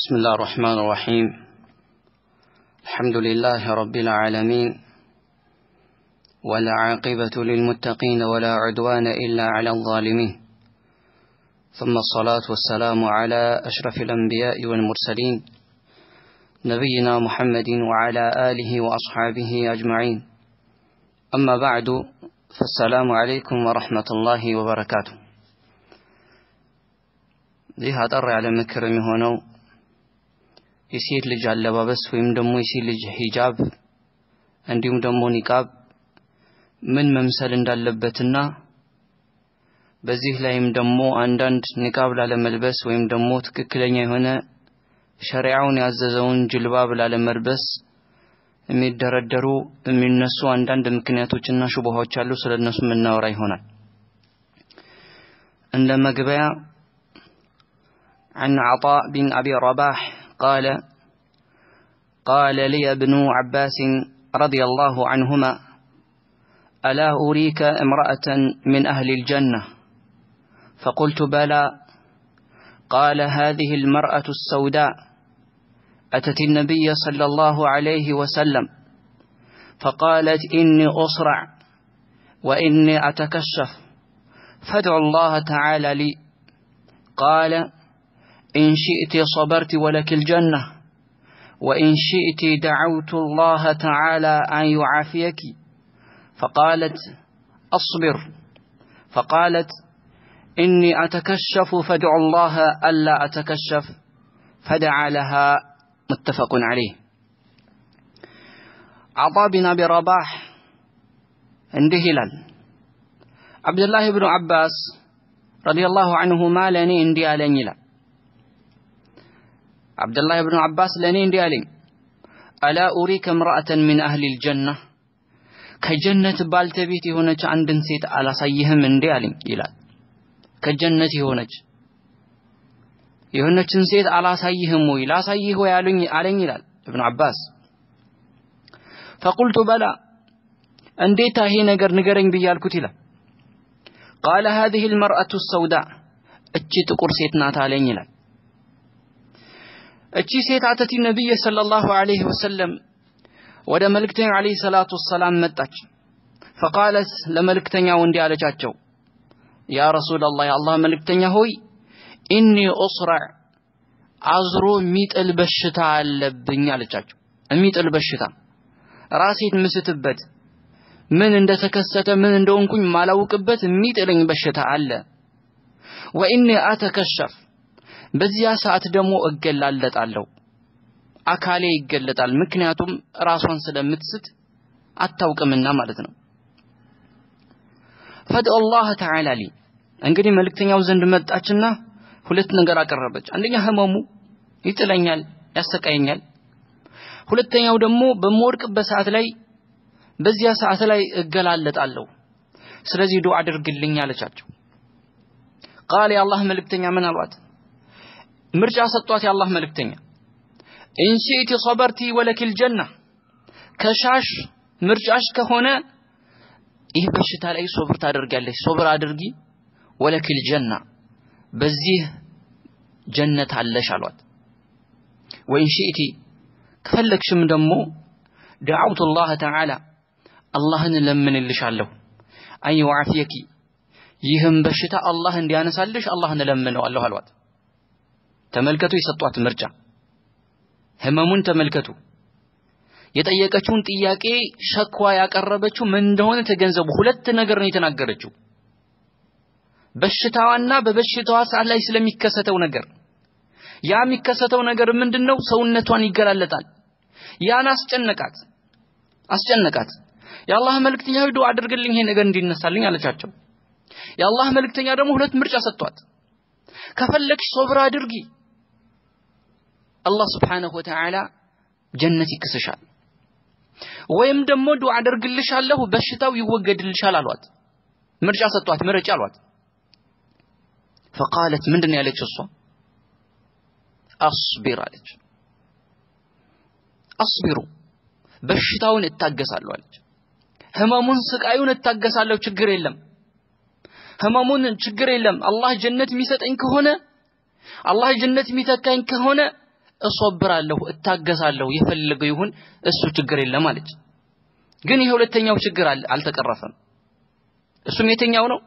بسم الله الرحمن الرحيم الحمد لله رب العالمين والعاقبة للمتقين ولا عدوان إلا على الظالمين ثم الصلاة والسلام على أشرف الأنبياء والمرسلين نبينا محمد وعلى آله وأصحابه أجمعين أما بعد فالسلام عليكم ورحمة الله وبركاته ይህ አጠር ያለ ምክር የሚሆነው የሴት ልጅ አለባበስ ወይም ደግሞ የሴት ልጅ ሂጃብ እንዲሁም ደግሞ ኒቃብ ምን መምሰል እንዳለበትና በዚህ ላይም ደግሞ አንዳንድ ኒቃብ ላለመልበስ ወይም ደግሞ ትክክለኛ የሆነ ሸሪዓውን ያዘዘውን ጅልባብ ላለመልበስ የሚደረደሩ የሚነሱ አንዳንድ ምክንያቶችና ሹብሃዎች አሉ። ስለ እነሱ የምናወራ ይሆናል። እንደ መግቢያ عن عطاء بن أبي رباح قال قال لي ابن عباس رضي الله عنهما ألا أريك امرأة من أهل الجنة؟ فقلت بلى. قال هذه المرأة السوداء أتت النبي صلى الله عليه وسلم فقالت إني أصرع وإني أتكشف فادعوا الله تعالى لي. قال إن شئت صبرت ولك الجنة وإن شئت دعوت الله تعالى أن يعافيك. فقالت أصبر. فقالت إني أتكشف فادع الله ألا أتكشف. فدعا لها متفق عليه. عطا بن أبي رباح عند هلال عبد الله بن عباس رضي الله عنهما لني عندي على نيلا አብደላህ ብኑ አባስ ለእኔ እንዲህ አለኝ፣ አላ ኡሪከ እምረአተን ሚን አህሊል ጀና ከጀነት ባልተቤት የሆነች አንድን ሴት አላሳይህም እንዴ አለኝ ይላል። ከጀነት የሆነች የሆነችን ሴት አላሳይህም ወይ ላሳይህ ወይ አሉኝ አለኝ ይላል እብኑ አባስ። ፈቁልቱ በላ እንዴታ ይሄ ነገር ንገረኝ ብያልኩት ይላል። ቃለ ሀዚህ ልመርአቱ ሰውዳ እቺ ጥቁር ሴት ናት አለኝ ይላል። እቺ ሴት አተቲ ነቢይ ሰለላሁ ዐለይሂ ወሰለም ወደ መልእክተኛው ዐለይሂ ሰላቱ ወሰላም መጣች። ፈቃለት ለመልእክተኛው እንዲህ አለቻቸው። ያ ረሱላላህ የአላህ መልእክተኛ ሆይ ኢኒ ኡስራዕ አዝሮ የሚጥል በሽታ አለብኝ አለቻቸው። የሚጥል በሽታ ራሴን ምስትበት ምን እንደተከሰተ ምን እንደሆንኩኝ ማላውቅበት የሚጥለኝ በሽታ አለ። ወኢኒ አተከሸፍ በዚያ ሰዓት ደግሞ እገላለጣለሁ። አካሌ ይገለጣል ምክንያቱም ራሷን ስለምትስት አታውቅምና ማለት ነው። ፈድኦ ላህ ተዓላ ሊ። እንግዲህ መልእክተኛው ዘንድ መጣችና ሁለት ነገር አቀረበች። አንደኛ ህመሙ ይጥለኛል ያሰቃየኛል። ሁለተኛው ደግሞ በምወድቅበት ሰዓት ላይ በዚያ ሰዓት ላይ እገላለጣለሁ። ስለዚህ ዱዓ አድርግልኝ አለቻቸው። ቃል የአላህ መልእክተኛ ምን አሏት ምርጫ ሰጧት የአላህ መልእክተኛ። ኢንሺእቲ ሰበርቲ ወለኪል ጀና ከሻሽ ምርጫሽ ከሆነ ይህ በሽታ ላይ ሶብር ታደርጊያለሽ ሶብር አድርጊ ወለኪል ጀና በዚህ ጀነት አለሽ አሏት። ወኢንሺእቲ ከፈለግሽም ደግሞ ደዓውቱ ላህ ተዓላ አላህን እለምንልሻለሁ። አን ዩዓፊየኪ ይህም በሽታ አላህ እንዲያነሳልሽ አላህን እለምነዋለሁ አሏት ተመልከቱ የሰጧት ምርጫ። ህመሙን ተመልከቱ። የጠየቀችውን ጥያቄ ሸክዋ ያቀረበችው ምን እንደሆነ ተገንዘቡ። ሁለት ነገር ነው የተናገረችው። በሽታዋና በበሽታዋ ሰዓት ላይ ስለሚከሰተው ነገር። ያ የሚከሰተው ነገር ምንድነው? ሰውነቷን ይገላለጣል። ያን አስጨነቃት አስጨነቃት። የአላህ መልእክተኛ ሄዶ አድርግልኝ ይሄ ነገር እንዲነሳልኝ አለቻቸው። የአላህ መልእክተኛ ደግሞ ሁለት ምርጫ ሰጥቷት ከፈለግሽ ሶብር አድርጊ አላህ ስብሓንሁ ወተዓላ ጀነት ይክስሻል። ወይም ደግሞ ዱዓ አደርግልሻለሁ በሽታው ይወገድልሻል አሏት። ምርጫ ሰጧት ምረጭ አሏት። ፈቃለት ምንድን ያለች እሷ? አስቢር አለች። አስቢሩ በሽታውን እታገሳለሁ አለች። ህመሙን ስቃዩን እታገሳለሁ ችግር የለም። ህመሙን ችግር የለም። አላህ ጀነት የሚሰጠኝ ከሆነ አላህ ጀነት የሚተካኝ ከሆነ እሶብራለሁ፣ እታገሳለሁ፣ የፈለገው ይሁን እሱ ችግር የለም አለች። ግን ይሄ ሁለተኛው ችግር አልተቀረፈም። እሱም የትኛው ነው?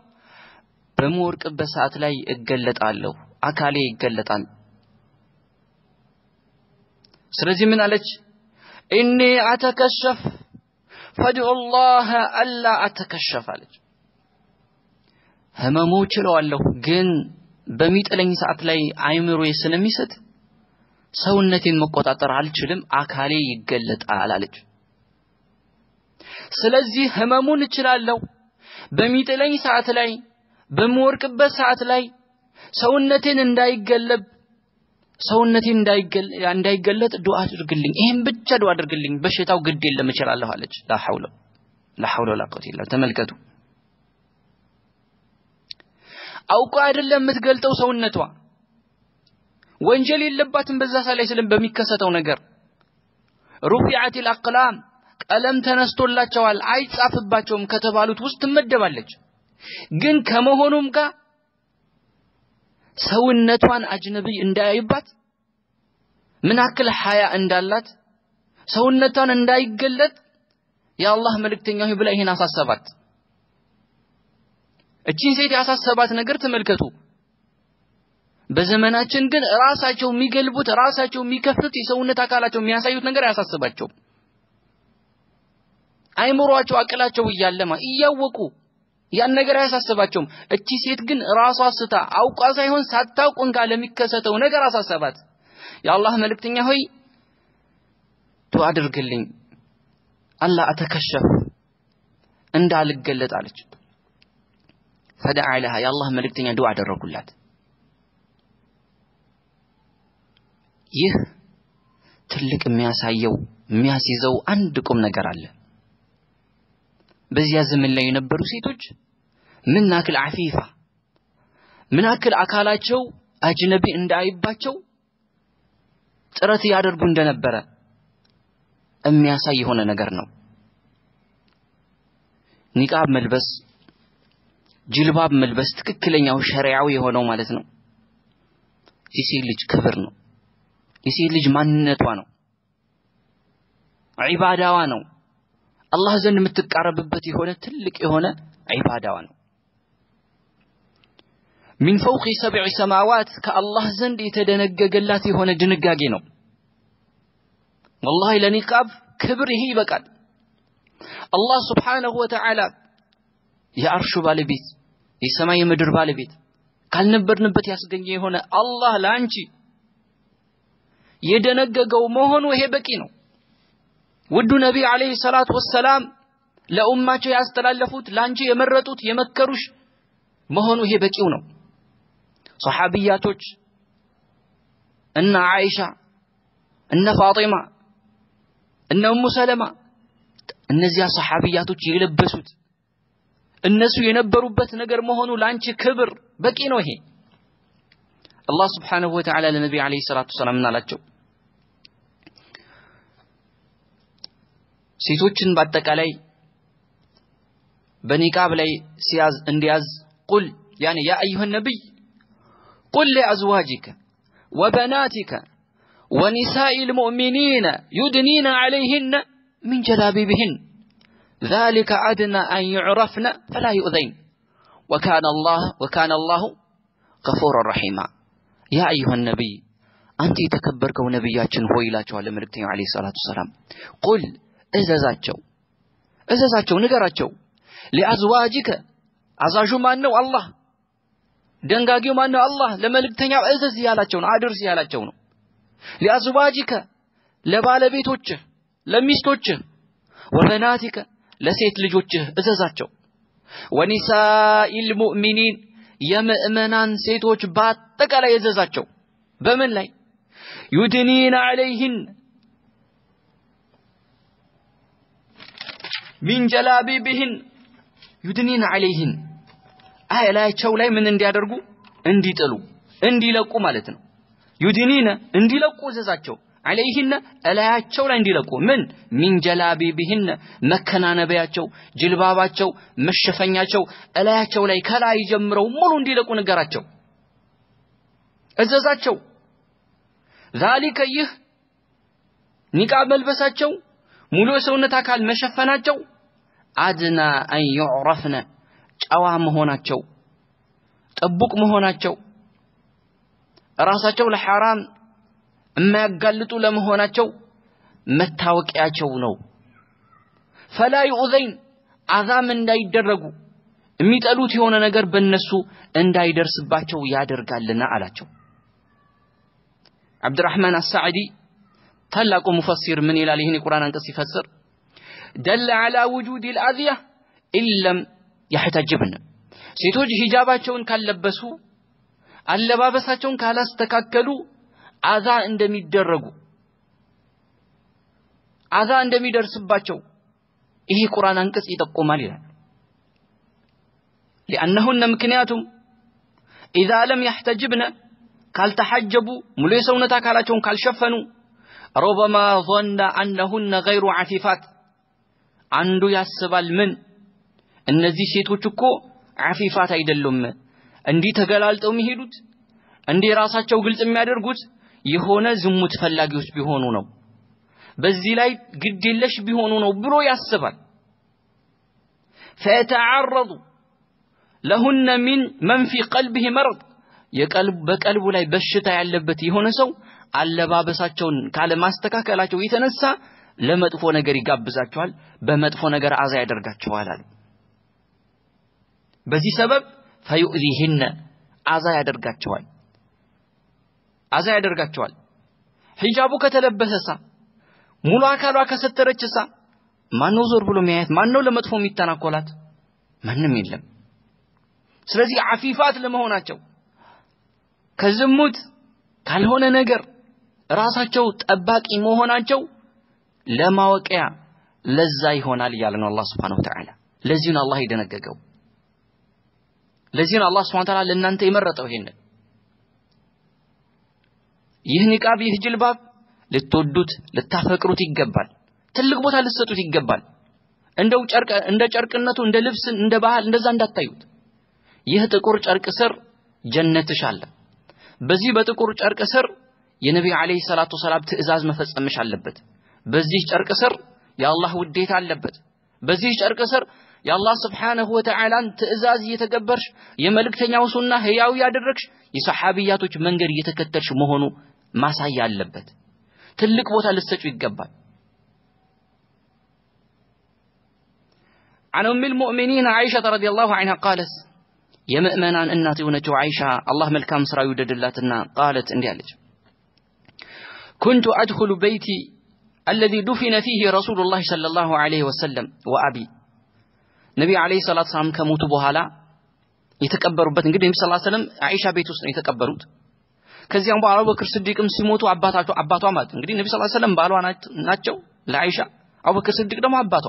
በምወርቅበት ሰዓት ላይ እገለጣለሁ፣ አካሌ ይገለጣል። ስለዚህ ምን አለች? ኢኒ አተከሸፍ ፈድዑ ላህ አላ አተከሸፍ አለች። ህመሙ ችለዋለሁ፣ ግን በሚጥለኝ ሰዓት ላይ አይምሮዬ ስለሚስት ሰውነቴን መቆጣጠር አልችልም፣ አካሌ ይገለጣል አለች። ስለዚህ ህመሙን እችላለሁ፣ በሚጥለኝ ሰዓት ላይ በምወርቅበት ሰዓት ላይ ሰውነቴን እንዳይገለብ ሰውነቴን እንዳይገለጥ ዱዓ አድርግልኝ፣ ይሄን ብቻ ዱዓ አድርግልኝ፣ በሽታው ግድ የለም እችላለሁ አለች። ላ ሐውለ ላ ሐውለ ወላ ቁወተ ኢላ ተመልከቱ። አውቆ አይደለም የምትገልጠው ሰውነቷ ወንጀል የለባትም በዛ ላይ ስለም በሚከሰተው ነገር ሩፊዓት አልአቅላም ቀለም ተነስቶላቸዋል አይጻፍባቸውም ከተባሉት ውስጥ ትመደባለች። ግን ከመሆኑም ጋር ሰውነቷን አጅነቢይ እንዳያይባት ምን አክል ሐያ እንዳላት ሰውነቷን እንዳይገለጥ የአላህ መልእክተኛ ሆይ ብላ ይሄን አሳሰባት። እቺን ሴት ያሳሰባት ነገር ተመልከቱ። በዘመናችን ግን ራሳቸው የሚገልቡት ራሳቸው የሚከፍቱት የሰውነት አካላቸው የሚያሳዩት ነገር አያሳስባቸው። አይምሯቸው አቅላቸው እያለማ እያወቁ ያን ነገር አያሳስባቸውም። እቺ ሴት ግን ራሷ ስታ አውቋ ሳይሆን ሳታውቅ እንኳ ለሚከሰተው ነገር አሳሰባት። የአላህ መልእክተኛ ሆይ ዱዓ አድርግልኝ አላ አተከሸፍ እንዳልገለጥ አለች። ፈደዓ ለሃ የአላህ መልእክተኛ ዱዓ አደረጉላት። ይህ ትልቅ የሚያሳየው የሚያስይዘው አንድ ቁም ነገር አለ። በዚያ ዘመን ላይ የነበሩ ሴቶች ምን አክል አፊፋ ምን አክል አካላቸው አጅነቢ እንዳይባቸው ጥረት ያደርጉ እንደነበረ የሚያሳይ የሆነ ነገር ነው። ኒቃብ መልበስ፣ ጅልባብ መልበስ ትክክለኛው ሸሪዓዊ የሆነው ማለት ነው። የሴት ልጅ ክብር ነው። የሴት ልጅ ማንነቷ ነው። ዒባዳዋ ነው። አላህ ዘንድ የምትቃረብበት የሆነ ትልቅ የሆነ ዒባዳዋ ነው። ሚን ፈውቂ ሰብዕ ሰማዋት ከአላህ ዘንድ የተደነገገላት የሆነ ድንጋጌ ነው። ወላሂ ለኒቃብ ክብር ይሄ ይበቃል። አላህ ስብሓነሁ ወተዓላ የአርሹ ባለቤት የሰማይ የምድር ባለቤት ካልነበርንበት ያስገኘ የሆነ አላህ ለአንቺ የደነገገው መሆኑ ይሄ በቂ ነው። ውዱ ነቢይ ዓለይሂ ሰላቱ ወሰላም ለኡማቸው ያስተላለፉት ለአንቺ የመረጡት የመከሩሽ መሆኑ ይሄ በቂው ነው። ሰሓቢያቶች እነ አይሻ እነ ፋጢማ እነ እሙ ሰለማ እነዚያ ሰሓቢያቶች የለበሱት እነሱ የነበሩበት ነገር መሆኑ ለአንቺ ክብር በቂ ነው። ይሄ አላህ ስብሓነሁ ወተዓላ ለነቢይ ዓለይሂ ሰላቱ ወሰላም ምን ሴቶችን በአጠቃላይ በኒቃብ ላይ ሲያዝ እንዲያዝ ቁል ያኔ ያ አዩሃ ነቢይ ቁል ሊአዝዋጅከ ወበናቲከ ወኒሳኢ ልሙእሚኒነ ዩድኒነ ዐለይህነ ሚን ጀላቢቢህን ذلك أدنى أن يعرفن فلا يؤذين وكان الله وكان الله غفورا رحيما يا أيها النبي أنت تكبرك ونبياتشن هو إلى جوال ملكتين عليه الصلاة والسلام قل እዘዛቸው እዘዛቸው ንገራቸው። ሊአዝዋጅከ አዛዡ ማን ነው አላህ። ደንጋጊው ማን ነው አላህ። ለመልእክተኛው እዘዝ ያላቸው ነው አድርስ ያላቸው ነው። ሊአዝዋጅከ ለባለቤቶችህ ለሚስቶችህ። ወበናቲከ ለሴት ልጆችህ እዘዛቸው። ወኒሳኢል ሙእሚኒን የምእመናን ሴቶች በአጠቃላይ እዘዛቸው። በምን ላይ? ዩድኒነ ዐለይህን ሚን ጀላቢቢህን ዩድኒን ዐለይህን። አላያቸው ላይ ምን እንዲያደርጉ? እንዲጥሉ እንዲለቁ ማለት ነው። ዩድኒነ እንዲለቁ እዘዛቸው፣ ዐለይህነ እላያቸው ላይ እንዲለቁ። ምን? ሚን ጀላቢቢህን መከናነቢያቸው፣ ጅልባባቸው፣ መሸፈኛቸው እላያቸው ላይ ከላይ ጀምረው ሙሉ እንዲለቁ ንገራቸው፣ እዘዛቸው። ዛሊከ ይህ ኒቃብ መልበሳቸው ሙሉ የሰውነት አካል መሸፈናቸው አድና አን ዩዕረፍነ ጨዋ መሆናቸው ጥቡቅ መሆናቸው ራሳቸው ለሐራም የማያጋልጡ ለመሆናቸው መታወቂያቸው ነው። ፈላ ዩእዘይን አዛም እንዳይደረጉ የሚጠሉት የሆነ ነገር በእነሱ እንዳይደርስባቸው ያደርጋልና አላቸው። ዓብድራሕማን አሳዕዲ ታላቁ ሙፈሲር ምን ይላል? ይህን የቁርአን አንቀጽ ሲፈስር ደለ ዓላ ውጁድ ልአዝያ ኢለም ያሕተጅብን ሴቶች ሂጃባቸውን ካለበሱ አለባበሳቸውን ካላስተካከሉ አዛ እንደሚደረጉ አዛ እንደሚደርስባቸው ይህ ቁርአን አንቀጽ ይጠቁማል ይላል። ሊአነሁነ ምክንያቱም ኢዛ ለም ያሕተጅብነ ካልተሐጀቡ ሙሉ የሰውነት አካላቸውን ካልሸፈኑ ሩበማ ظن አነሁነ ገይሩ ዓፊፋት አንዱ ያስባል ምን? እነዚህ ሴቶች እኮ ዓፊፋት አይደሉም። እንዲህ ተገላልጠው የሚሄዱት እንዲህ ራሳቸው ግልጽ የሚያደርጉት የሆነ ዝሙት ፈላጊዎች ቢሆኑ ነው። በዚህ ላይ ግድ የለሽ ቢሆኑ ነው ብሎ ያስባል። ፈየተዓረض ለሁነ ሚን መን ፊ ቀልቢህ መረድ በቀልቡ ላይ በሽታ ያለበት የሆነ ሰው አለባበሳቸውን ካለማስተካከላቸው የተነሳ ለመጥፎ ነገር ይጋብዛቸዋል፣ በመጥፎ ነገር አዛ ያደርጋቸዋል አለ። በዚህ ሰበብ ፈዩእዚህነ አዛ ያደርጋቸዋል አዛ ያደርጋቸዋል። ሂጃቡ ከተለበሰሳ ሙሉ አካሏ ከሰተረችሳ ማነው ዞር ብሎ የሚያያት? ማነው ለመጥፎ የሚተናኮላት? ማንም የለም። ስለዚህ አፊፋት ለመሆናቸው ከዝሙት ካልሆነ ነገር ራሳቸው ጠባቂ መሆናቸው ለማወቂያ ለዛ ይሆናል እያለ ነው አላህ ስብሓነሁ ወተዓላ። ለዚህ ነው አላህ የደነገገው። ለዚህ ነው አላህ ስብሓነሁ ወተዓላ ለእናንተ የመረጠው ይሄንን። ይህ ኒቃብ፣ ይህ ጅልባብ ልትወዱት ልታፈቅሩት ይገባል። ትልቅ ቦታ ልትሰጡት ይገባል። እንደው ጨርቅ እንደ ጨርቅነቱ እንደ ልብስ እንደ ባህል እንደዛ እንዳታዩት። ይህ ጥቁር ጨርቅ ስር ጀነትሽ አለ። በዚህ በጥቁር ጨርቅ ስር የነቢ ዓለይሂ ሰላቱ ወሰላም ትእዛዝ መፈጸምሽ አለበት። በዚህ ጨርቅ ስር የአላህ ውዴታ አለበት። በዚህ ጨርቅ ስር የአላህ ስብሓነሁ ወተዓላን ትእዛዝ እየተገበርሽ የመልእክተኛው ሱና ህያው ያደረግሽ የሰሓቢያቶች መንገድ እየተከተልሽ መሆኑ ማሳያ አለበት። ትልቅ ቦታ ልትሰጩ ይገባል። عن أم المؤمنين عائشة رضي الله عنها قالت የምእመናን እናት የሆነችው አይሻ አላህ መልካም ስራ ይውደድላትና ቃለት እንዲህ አለች ኩንቱ አለዚ ዱፊነ ፊህ ረሱሉላህ ሰለላሁ ዐለይሂ ወሰለም ወአቢ ነቢይ ዐለይሂ ሰላቱ ሰላም ከሞቱ በኋላ የተቀበሩበት እንግዲህ ነቢ ሰለላሁ ዐለይሂ ወሰለም አይሻ ቤት ውስጥ ነው የተቀበሩት ከዚያም በኋላ አቡበክር ስዲቅም ሲሞቱ አባታቸው አባቷ ማለት እንግዲህ ነቢ ሰለላሁ ዐለይሂ ወሰለም ባሏ ናቸው ለአይሻ። አቡበክር ስዲቅ ደግሞ አባቷ።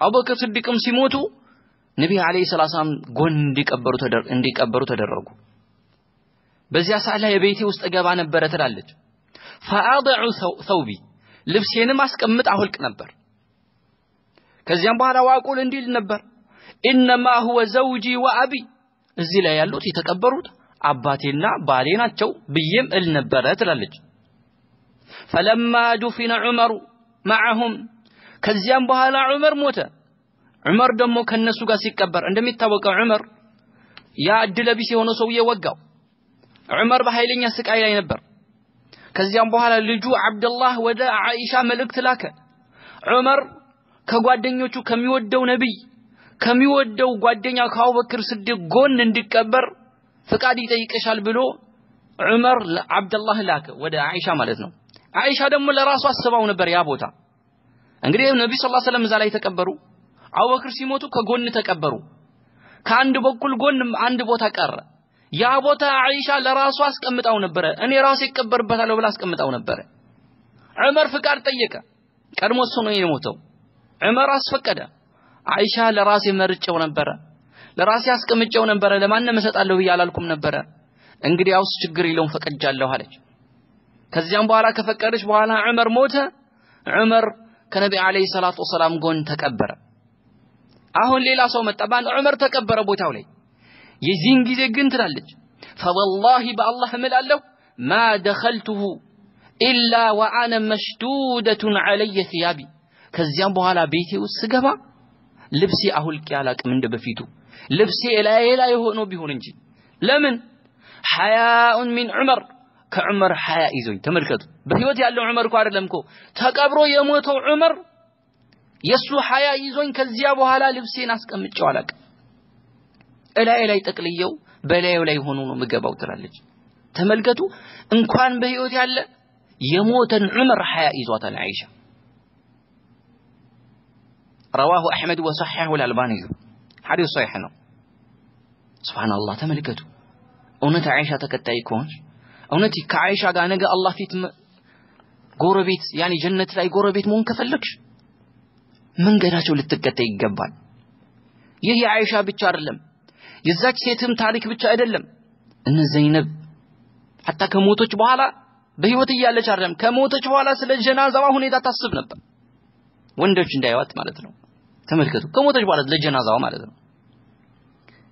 አቡበክር ስዲቅም ሲሞቱ ነቢ ዓለይሂ ሰላቱ ሰላም ጎን እንዲቀበሩ እንዲቀበሩ ተደረጉ። በዚያ ሰዓት ላይ የቤቴ ውስጥ ገባ ነበረ ትላለች። ፈአضዑ ሰውቢ ልብሴንም አስቀምጥ አውልቅ ነበር። ከዚያም በኋላ ዋቁል እንዲል ነበር ኢነማ ሁወ ዘውጂ ወአቢ እዚህ ላይ ያሉት የተቀበሩት አባቴና ባሌ ናቸው ብዬም እል ነበረ ትላለች። ፈለማ ዱፊነ ዑመሩ መዐሁም ከዚያም በኋላ ዑመር ሞተ። ዑመር ደግሞ ከነሱ ጋር ሲቀበር እንደሚታወቀው ዑመር ያ እድለቢስ የሆነው ሰውዬ ወጋው። ዑመር በኃይለኛ ስቃይ ላይ ነበር። ከዚያም በኋላ ልጁ አብደላህ ወደ አይሻ መልእክት ላከ። ዑመር ከጓደኞቹ ከሚወደው ነቢይ ከሚወደው ጓደኛ ከአቡበክር ስዲቅ ጎን እንዲቀበር ፍቃድ ይጠይቅሻል ብሎ ዑመር አብደላህ ላከ ወደ አይሻ ማለት ነው። አይሻ ደግሞ ለራሱ አስባው ነበር ያ ቦታ እንግዲህ ነቢ ስ ሰለም እዛ ላይ ተቀበሩ። አቡበክር ሲሞቱ ከጎን ተቀበሩ። ከአንድ በኩል ጎን አንድ ቦታ ቀረ። ያ ቦታ አይሻ ለራሱ አስቀምጣው ነበረ። እኔ ራሴ ይቀበርበታለሁ ብላ አስቀምጣው ነበረ። ዑመር ፍቃድ ጠየቀ። ቀድሞ እሱ ነው የሞተው። ዑመር አስፈቀደ። አይሻ ለራሴ መርጨው ነበረ፣ ለራሴ አስቀምጨው ነበረ፣ ለማንም እሰጣለሁ ብዬ አላልኩም ነበረ። እንግዲያውስ ችግር የለውም ፈቅጃለሁ አለች። ከዚያም በኋላ ከፈቀደች በኋላ ዑመር ሞተ። ዑመር ከነቢ ዓለይሂ ሰላቱ ወሰላም ጎን ተቀበረ። አሁን ሌላ ሰው መጣ። ዑመር ተቀበረ ቦታው ላይ። የዚህን ጊዜ ግን ትላለች ፈወላሂ በአላህ እምላለሁ ማ ደኸልቱሁ ኢላ ወአነ መሽዱደቱን ዐለየ ثያቢ ከዚያም በኋላ ቤቴ ውስጥ ስገባ ልብሴ አሁልቄ አላቅም እንደ በፊቱ። ልብሴ እላዬ ላይ ሆኖ ቢሆን እንጂ ለምን? ሐያኡን ሚን ዑመር። ከዑመር ሐያ ይዞኝ ተመልከቱ። በህይወት ያለው ዑመር እኮ አይደለም እኮ። ተቀብሮ የሞተው ዑመር የሱ ሐያ ይዞኝ ከዚያ በኋላ ልብሴን አስቀምጬው አላቅም እላዬ ላይ ጠቅልየው በላዩ ላይ ሆኖ ነው ምገባው ትላለች። ተመልከቱ እንኳን በህይወት ያለ የሞተን ዑመር ሐያ ይዟታል አይሻ። ረዋሁ አሕመድ ወሰሐሁ ልአልባኒ ሐዲስ ሰሒሕ ነው። ስብሓንላህ ተመልከቱ። እውነት አይሻ ተከታይ ከሆንሽ? እውነት ከአይሻ ጋር ነገ አላህ ፊት ጎረቤት ያኔ ጀነት ላይ ጎረቤት መሆን ከፈለግሽ መንገዳቸው ልትከተይ ይገባል። ይህ የአይሻ ብቻ አይደለም የዛች ሴትም ታሪክ ብቻ አይደለም እነ ዘይነብ ሐታ ከሞቶች በኋላ በህይወት እያለች አይደለም ከሞቶች በኋላ ስለ ጀናዛዋ ሁኔታ ታስብ ነበር ወንዶች እንዳይዋት ማለት ነው ተመልከቱ ከሞቶች በኋላ ለጀናዛዋ ማለት ነው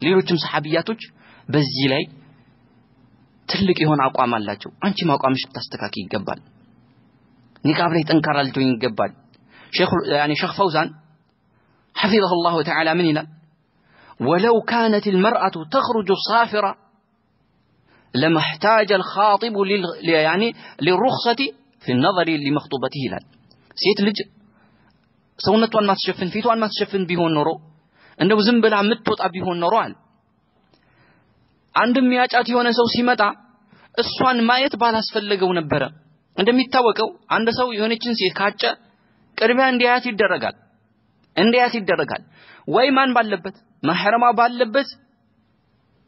ሌሎችም ሰሐቢያቶች በዚህ ላይ ትልቅ የሆነ አቋም አላቸው አንቺም አቋምሽ ልታስተካክ ይገባል ኒቃብ ላይ ጠንካራ ልትሆኝ ይገባል ሼክ ያኒ ሼክ ፈውዛን حفظه الله تعالى من ይላል ولو كانت المرأة تخرج صافرة لما احتاج الخاطب لل... يعني للرخصة في النظر لمخطوبته ይላል ሴት ልጅ ሰውነቷን ማትሸፍን ፊቷን ማትሸፍን ቢሆን ኖሮ እንደው ዝም ብላ የምትወጣ ቢሆን ኖሮ አለ አንድ የሚያጫት የሆነ ሰው ሲመጣ እሷን ማየት ባላስፈለገው ነበረ እንደሚታወቀው አንድ ሰው የሆነችን ሴት ካጨ ቅድሚያ እንዲያያት ይደረጋል እንዲያያት ይደረጋል ወይ ማን ባለበት? ማህረማ ባለበት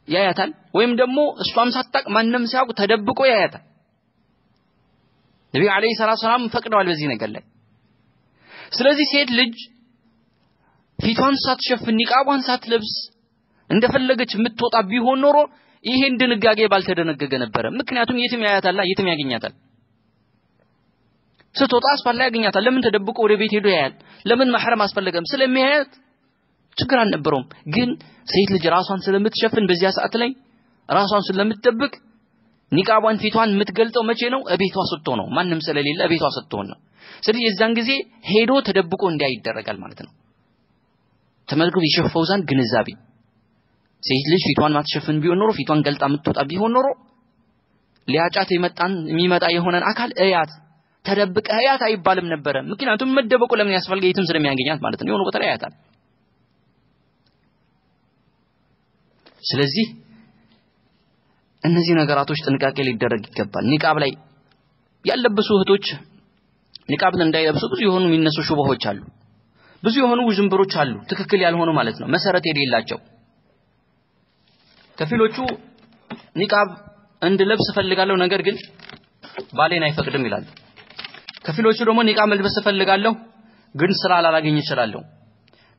ያያታል። ወይም ደግሞ እሷም ሳታቅ ማንም ሲያውቅ ተደብቆ ያያታል። ነቢ አለይሂ ሰላቱ ሰላም ፈቅደዋል በዚህ ነገር ላይ። ስለዚህ ሴት ልጅ ፊቷን ሳትሸፍን ኒቃቧን ሳትለብስ እንደፈለገች የምትወጣ ቢሆን ኖሮ ይሄን ድንጋጌ ባልተደነገገ ነበረ። ምክንያቱም የትም ያያታልና የትም ያገኛታል። ስትወጣ አስፋልት ላይ ያገኛታል። ለምን ተደብቆ ወደ ቤት ሄዶ ያያል? ለምን ማህረም አስፈለገም? ስለሚያያት ችግር አልነበረውም። ግን ሴት ልጅ ራሷን ስለምትሸፍን በዚያ ሰዓት ላይ ራሷን ስለምትጠብቅ ኒቃቧን ፊቷን የምትገልጠው መቼ ነው? እቤቷ ስትሆን ነው። ማንም ስለሌለ እቤቷ ስትሆን ነው። ስለዚህ የዛን ጊዜ ሄዶ ተደብቆ እንዲያ ይደረጋል ማለት ነው። ተመልከቱ የሼህ ፈውዛን ግንዛቤ። ሴት ልጅ ፊቷን ማትሸፍን ቢሆን ኖሮ ፊቷን ገልጣ የምትወጣ ቢሆን ኖሮ ሊያጫት የመጣን የሚመጣ የሆነን አካል እያት ተደብቀ እያት አይባልም ነበረ። ምክንያቱም መደበቁ ለምን ያስፈልገ የትም ስለሚያገኛት ማለት ነው። የሆነ ቦታ ላይ ያያታል ስለዚህ እነዚህ ነገራቶች ጥንቃቄ ሊደረግ ይገባል። ኒቃብ ላይ ያለበሱ እህቶች ኒቃብን እንዳይለብሱ ብዙ የሆኑ የሚነሱ ሹበሆች አሉ። ብዙ የሆኑ ውዥንብሮች አሉ። ትክክል ያልሆኑ ማለት ነው። መሰረት የሌላቸው ከፊሎቹ ኒቃብ እንድለብስ እፈልጋለሁ ነገር ግን ባሌን አይፈቅድም ይላሉ። ከፊሎቹ ደግሞ ኒቃብ መልበስ እፈልጋለሁ ግን ስራ ላላገኝ እችላለሁ።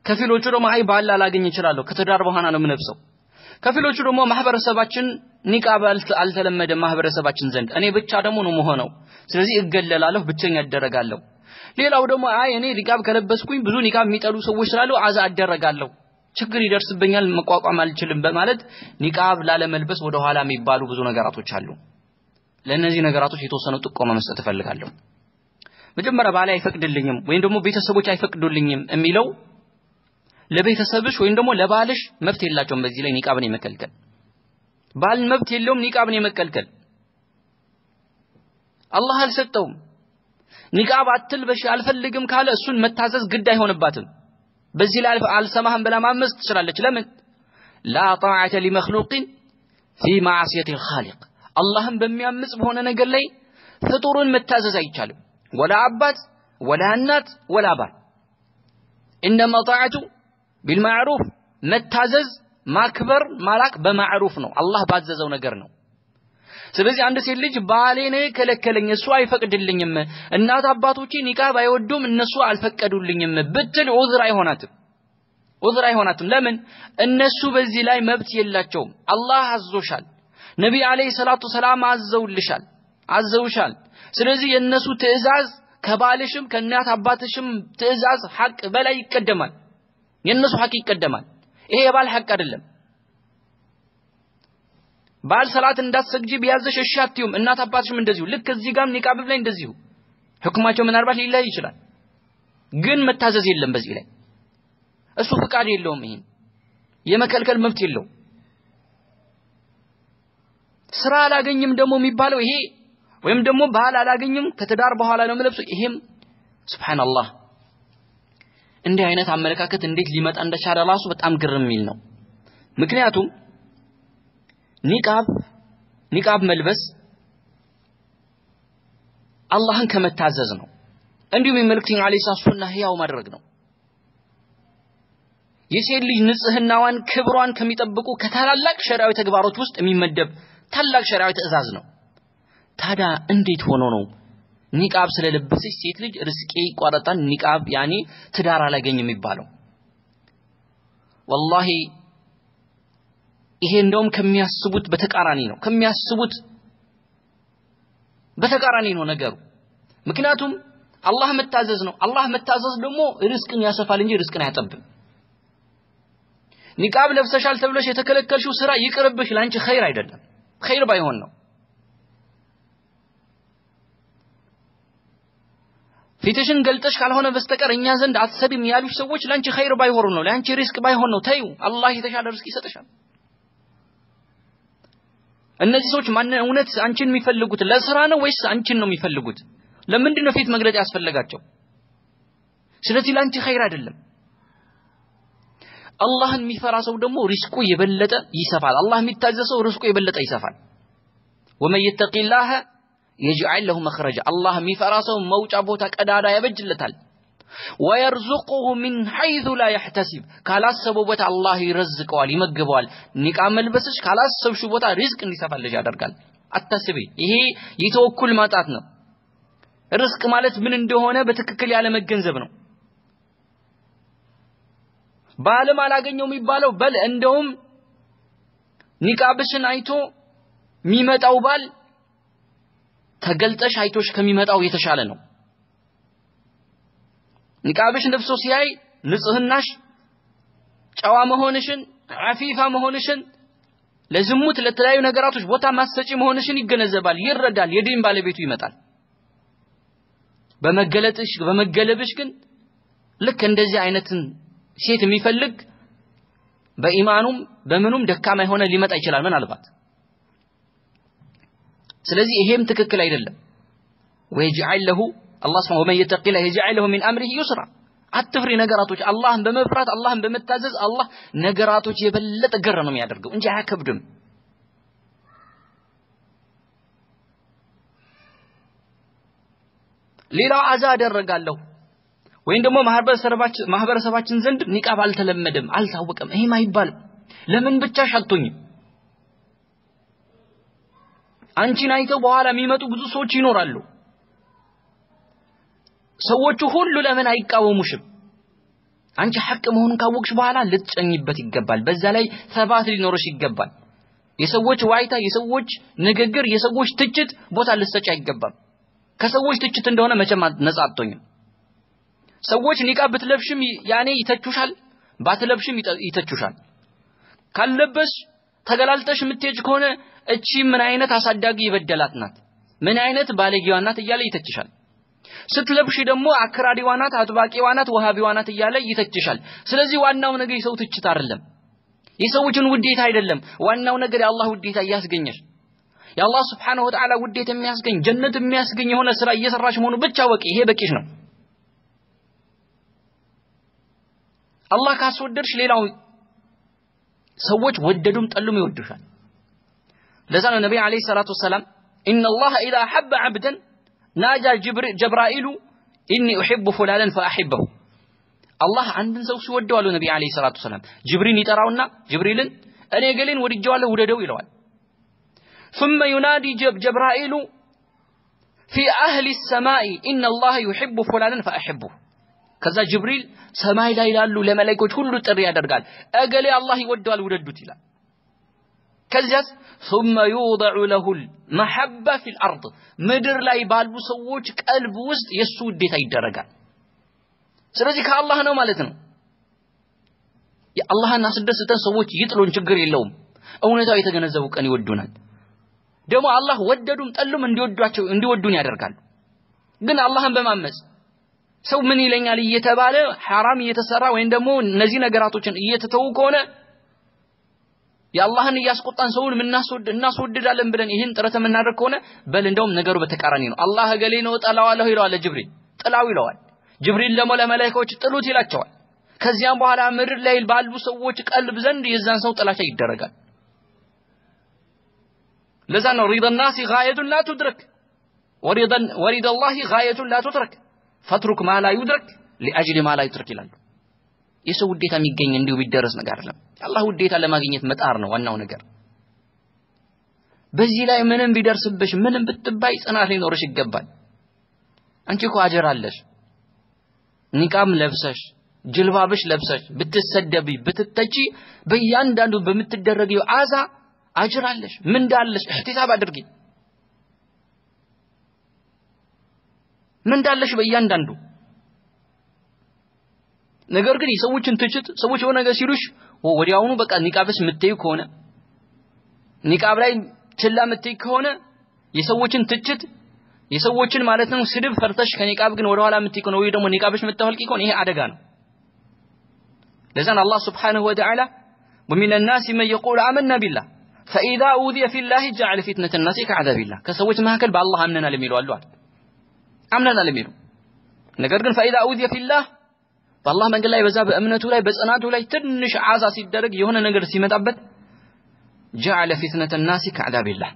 ከፊሎቹ ደግሞ አይ ባል ላላገኝ እችላለሁ። ከተዳር በኋላ ነው የምለብሰው ከፊሎቹ ደግሞ ማህበረሰባችን ኒቃብ አልተለመደም ማህበረሰባችን ዘንድ። እኔ ብቻ ደግሞ ነው መሆነው ስለዚህ እገለላለሁ ብቸኛ እደረጋለሁ ሌላው ደግሞ አይ እኔ ኒቃብ ከለበስኩኝ ብዙ ኒቃብ የሚጠሉ ሰዎች ስላሉ አዛ አደረጋለሁ። ችግር ይደርስብኛል መቋቋም አልችልም በማለት ኒቃብ ላለመልበስ ወደ ኋላ የሚባሉ ብዙ ነገራቶች አሉ። ለእነዚህ ነገራቶች የተወሰኑ ጥቆማ መስጠት እፈልጋለሁ። መጀመሪያ ባሌ አይፈቅድልኝም ወይም ደግሞ ቤተሰቦች አይፈቅዱልኝም የሚለው ለቤተሰብሽ ወይም ደግሞ ለባልሽ መብት የላቸውም በዚህ ላይ ኒቃብን የመከልከል። ባል መብት የለውም ኒቃብን የመከልከል። አላህ አልሰጠውም። ኒቃብ አትልበሽ አልፈልግም ካለ እሱን መታዘዝ ግድ አይሆንባትም። በዚህ ላይ አልሰማህም ብላ ማመፅ ትችላለች። ለምን? ላ ጣዓተ ሊመክሉቅን ፊ ማዕስየት ልኻሊቅ አላህን በሚያምፅ በሆነ ነገር ላይ ፍጡሩን መታዘዝ አይቻልም። ወላ አባት ወላ እናት ወላ ባል። ኢነማ ጣዓቱ ቢልማዕሩፍ መታዘዝ ማክበር ማላክ በማዕሩፍ ነው። አላህ ባዘዘው ነገር ነው። ስለዚህ አንድ ሴት ልጅ ባሌን ከለከለኝ እሱ አይፈቅድልኝም እናት አባቶቼ ኒቃብ አይወዱም እነሱ አልፈቀዱልኝም ብትል ዑዝር አይሆናትም። ዑዝር አይሆናትም። ለምን? እነሱ በዚህ ላይ መብት የላቸውም። አላህ አዞሻል። ነቢ አለይሂ ሰላቱ ሰላም አዘውልሻል አዘውሻል። ስለዚህ የእነሱ ትእዛዝ ከባልሽም ከእናት አባትሽም ትእዛዝ ሐቅ በላይ ይቀደማል የእነሱ ሐቅ ይቀደማል ይሄ የባል ሐቅ አይደለም ባል ሰላት እንዳትሰግጂ ቢያዘሽ እሺ አትዩም። እናት አባትሽም እንደዚሁ። ልክ እዚህ ጋርም ኒቃብ ላይ እንደዚሁ ህክማቸው ምናልባት ሊለያይ ይችላል፣ ግን መታዘዝ የለም በዚህ ላይ እሱ ፍቃድ የለውም። ይሄን የመከልከል መብት የለውም። ስራ አላገኝም ደግሞ የሚባለው ይሄ ወይም ደግሞ ባል አላገኝም ከትዳር በኋላ ነው የምለብሰው። ይሄም ሱብሃንአላህ እንዲህ አይነት አመለካከት እንዴት ሊመጣ እንደቻለ ራሱ በጣም ግርም የሚል ነው። ምክንያቱም ኒቃብ ኒቃብ መልበስ አላህን ከመታዘዝ ነው። እንዲሁም የመልእክተኛው ዓለይሂ ሰላቱ ሱና ህያው ማድረግ ነው። የሴት ልጅ ንጽህናዋን ክብሯን ከሚጠብቁ ከታላላቅ ሸሪዓዊ ተግባሮች ውስጥ የሚመደብ ታላቅ ሸሪዓዊ ትእዛዝ ነው። ታዲያ እንዴት ሆኖ ነው ኒቃብ ስለለበሰች ሴት ልጅ ርስቄ ይቋረጣል፣ ኒቃብ ያኔ ትዳር አላገኝ የሚባለው? ወላሂ ይሄ እንደውም ከሚያስቡት በተቃራኒ ነው። ከሚያስቡት በተቃራኒ ነው ነገሩ። ምክንያቱም አላህ መታዘዝ ነው። አላህ መታዘዝ ደግሞ ርስቅን ያሰፋል እንጂ ርስቅን አያጠብም። ኒቃብ ለብሰሻል ተብለሽ የተከለከልሽው ስራ ይቅርብሽ፣ ለአንቺ ኸይር አይደለም። ኸይር ባይሆን ነው። ፊትሽን ገልጠሽ ካልሆነ በስተቀር እኛ ዘንድ አትሰሪም ያሉሽ ሰዎች ለአንቺ ኸይር ባይሆኑ ነው፣ ለአንቺ ሪዝቅ ባይሆን ነው። ተይው፣ አላህ የተሻለ ሪዝቅ ይሰጥሻል። እነዚህ ሰዎች ማን እውነት አንቺን የሚፈልጉት ለስራ ነው ወይስ አንቺን ነው የሚፈልጉት? ለምንድን ነው ፊት መግለጥ ያስፈለጋቸው? ስለዚህ ለአንቺ ኸይር አይደለም። አላህን የሚፈራ ሰው ደግሞ ሪዝቁ የበለጠ ይሰፋል። አላህ የሚታዘዘው ሪዝቁ የበለጠ ይሰፋል። ወመን የጅዐል ለሁ መኽረጃ አላህ የሚፈራ ሰው መውጫ ቦታ ቀዳዳ ያበጅለታል። ወየርዙቁሁ ሚን ሐይሱ ላ የሕተሲብ ካላሰበው ቦታ አላህ ይረዝቀዋል፣ ይመግበዋል። ኒቃብ መልበስሽ ካላሰብሽው ቦታ ሪዝቅ እንዲሰፋልሽ ያደርጋል። አታስቢ። ይሄ የተወኩል ማጣት ነው። ርዝቅ ማለት ምን እንደሆነ በትክክል ያለ መገንዘብ ነው። ባልም አላገኘው የሚባለው በል እንደውም ኒቃብሽን አይቶ የሚመጣው ባል ተገልጠሽ አይቶሽ ከሚመጣው የተሻለ ነው። ኒቃብሽ ለብሶ ሲያይ ንጽህናሽ፣ ጨዋ መሆንሽን፣ አፊፋ መሆንሽን፣ ለዝሙት ለተለያዩ ነገራቶች ቦታ ማሰጪ መሆንሽን ይገነዘባል፣ ይረዳል። የዲን ባለቤቱ ይመጣል። በመገለጥሽ በመገለብሽ ግን ልክ እንደዚህ አይነትን ሴት የሚፈልግ በኢማኑም በምኑም ደካማ የሆነ ሊመጣ ይችላል ምናልባት። ስለዚህ ይሄም ትክክል አይደለም። ወየጅዐል ለሁ አላህ ስብሐ ወመን የተቂላህ የጅዐል ለሁ ሚን አምሪሂ ዩስራ። አትፍሪ ነገራቶች አላህን በመፍራት አላህን በመታዘዝ አላህ ነገራቶች የበለጠ ገር ነው የሚያደርገው እንጂ አያከብድም። ሌላው አዛ አደረጋለሁ ወይም ደግሞ ማህበረሰባችን ዘንድ ኒቃብ አልተለመደም፣ አልታወቀም። ይሄም አይባልም። ለምን ብቻሽ አትሆኝም? አንቺን አይተው በኋላ የሚመጡ ብዙ ሰዎች ይኖራሉ። ሰዎቹ ሁሉ ለምን አይቃወሙሽም? አንቺ ሐቅ መሆኑን ካወቅሽ በኋላ ልትጨኝበት ይገባል። በዛ ላይ ሰባት ሊኖርሽ ይገባል። የሰዎች ዋይታ፣ የሰዎች ንግግር፣ የሰዎች ትችት ቦታ ልትሰጪ አይገባም። ከሰዎች ትችት እንደሆነ መቼም ነጻ አትሆኝም። ሰዎች ኒቃብ ብትለብሽም ያኔ ይተቹሻል፣ ባትለብሽም ይተቹሻል። ካለበሽ ተገላልጠሽ የምትሄጅ ከሆነ እቺ ምን አይነት አሳዳጊ የበደላት ናት፣ ምን አይነት ባለጌዋ ናት እያለ ይተችሻል። ስትለብሽ ደግሞ አክራሪዋ ናት፣ አጥባቂዋ ናት፣ ወሃቢዋ ናት እያለ ይተችሻል። ስለዚህ ዋናው ነገር የሰው ትችት አይደለም፣ የሰዎችን ውዴታ አይደለም። ዋናው ነገር የአላህ ውዴታ እያስገኘሽ የአላህ ስብሓነሁ ወተዓላ ውዴታ የሚያስገኝ ጀነት የሚያስገኝ የሆነ ስራ እየሰራሽ መሆኑ ብቻ ወቂ። ይሄ በቂሽ ነው። አላህ ካስወደድሽ ሌላው ሰዎች ወደዱም ጠሉም ይወዱሻል። ለዛ ነው ነቢይ ዓለይሂ ሰላቱ ወሰላም ኢነላህ ኢዛ አሐበ ዐብደን ናጃ ጀብራኢሉ ኢኒ ኡሒቡ ፉላለን ፈአሒበሁ። አላህ አንድን ሰው ሲወደው አሉ ነቢይ ዓለይሂ ሰላቱ ወሰላም ጅብሪል ይጠራውና ጅብሪልን እኔ ገሌን ወድጀዋለሁ ውደደው ይለዋል። ثم ينادي جبرائيل في أهل السماء إن الله يحب فلانا فأحبه ከዛ ጅብሪል ሰማይ ላይ ላሉ ለመላእክቶች ሁሉ ጥሪ ያደርጋል። እገሌ አላህ ይወደዋል ውደዱት ይላል። ከዚያስ ثم يوضع له المحبة في الأرض ምድር ላይ ባሉ ሰዎች ቀልብ ውስጥ የሱ ውዴታ ይደረጋል። ስለዚህ ከአላህ ነው ማለት ነው። የአላህን አስደስተን ሰዎች ይጥሉን ችግር የለውም። እውነታው የተገነዘቡ ቀን ይወዱናል። ደግሞ አላህ ወደዱም ጠሉም እንዲወዷቸው እንዲወዱን ያደርጋሉ። ግን አላህን በማመጽ ሰው ምን ይለኛል እየተባለ ሐራም እየተሰራ ወይም ደግሞ እነዚህ ነገራቶችን እየተተዉ ከሆነ የአላህን እያስቆጣን ሰውን እናስወድ እናስወድዳለን ብለን ይህን ጥረት የምናደርግ ከሆነ በል እንደውም ነገሩ በተቃራኒ ነው። አላህ እገሌ ነው ጠላዋለሁ ይለዋል ጅብሪል፣ ጥላው ይለዋል። ጅብሪል ደግሞ ለመላኢካዎች ጥሉት ይላቸዋል። ከዚያም በኋላ ምድር ላይ ባሉ ሰዎች ቀልብ ዘንድ የዛን ሰው ጥላቻ ይደረጋል። ለዛ ነው ሪዳ ናሲ ጋየቱን ላ ቱድረክ ወሪዳ ላሂ ጋየቱን ላ ቱትረክ ፈትሩክ ማ ላ ዩድረክ ሊአጅሊ ማ ላ ይላሉ። የሰው ውዴታ የሚገኝ እንዲሁ የሚደረስ ነገር አይደለም። የአላህ ውዴታ ለማግኘት መጣር ነው ዋናው ነገር። በዚህ ላይ ምንም ቢደርስብሽ ምንም ብትባይ ጽናት ሊኖርሽ ይገባል። አንቺ እኮ አጀር አለሽ። ኒቃም ለብሰሽ ጅልባብሽ ለብሰሽ ብትሰደቢ ብትተቺ በእያንዳንዱ በምትደረገው አዛ አጅር አለሽ፣ ምንዳ አለሽ። እህቲሳብ አድርጊ። ምንዳ አለሽ በእያንዳንዱ ነገር ግን የሰዎችን ትችት ሰዎች የሆነ ነገር ሲሉሽ ወዲያውኑ በቃ ኒቃብስ የምትዩ ከሆነ ኒቃብ ላይ ችላ የምትይ ከሆነ የሰዎችን ትችት የሰዎችን ማለት ነው ስድብ ፈርተሽ ከኒቃብ ግን ወደ ኋላ የምትይ ከሆነ ወይ ደግሞ ኒቃብሽ የምታወልቂ ከሆነ ይሄ አደጋ ነው። ለዛን አላህ ስብሓነሁ ወተዓላ ወሚነ ናሲ መን የቁሉ አመና ቢላህ ፈኢዛ ኡዚየ ፊላህ ጀዐለ ፊትነተ ናሲ ከዐዛቢላህ ከሰዎች መካከል በአላህ አምነናል የሚሉ አሉ። አምነናል የሚሉ ነገር ግን ፈኢዛ ኡዚየ ፊላህ በአላህ መንገድ ላይ በዛ በእምነቱ ላይ በጽናቱ ላይ ትንሽ አዛ ሲደረግ የሆነ ነገር ሲመጣበት ጀዐለ ፊትነተ ናሲ ከዐዛቢላህ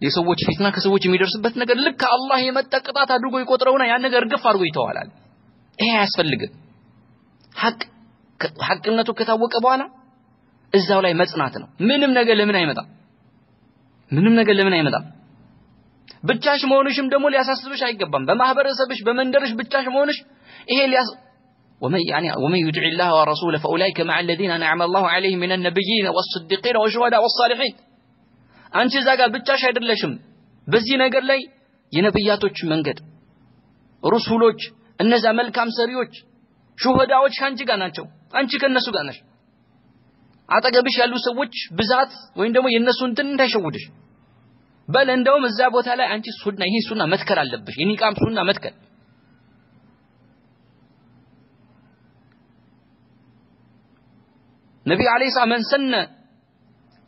የሰዎች ፊትና ከሰዎች የሚደርስበት ነገር ልክ አላህ የመጣ ቅጣት አድርጎ ይቆጥረውና ያን ነገር እርግፍ አድርጎ ይተዋላል። ይሄ አያስፈልግም። ሐቅ ሐቅነቱ ከታወቀ በኋላ እዛው ላይ መጽናት ነው። ምንም ነገር ለምን አይመጣም? ምንም ነገር ለምን አይመጣም? ብቻሽ መሆንሽም ደግሞ ሊያሳስብሽ አይገባም። በማህበረሰብሽ በመንደርሽ ብቻሽ መሆንሽ ይሄ ومن يعني ومن يطع الله ورسوله فاولئك مع الذين انعم الله عليهم من النبيين والصديقين والشهداء والصالحين አንቺ እዛ ጋር ብቻሽ አይደለሽም። በዚህ ነገር ላይ የነብያቶች መንገድ ሩሱሎች፣ እነዛ መልካም ሰሪዎች፣ ሹህዳዎች ከአንቺ ጋር ናቸው። አንቺ ከነሱ ጋር ነሽ። አጠገብሽ ያሉ ሰዎች ብዛት ወይም ደግሞ የነሱ እንትን እንዳይሸውድሽ። በል እንደውም እዛ ቦታ ላይ አንቺ ሱና ይሄ ሱና መትከል አለብሽ። የኒቃም ሱና መትከል ነቢዩ ዓለይሂ ሰላም መን ሰነ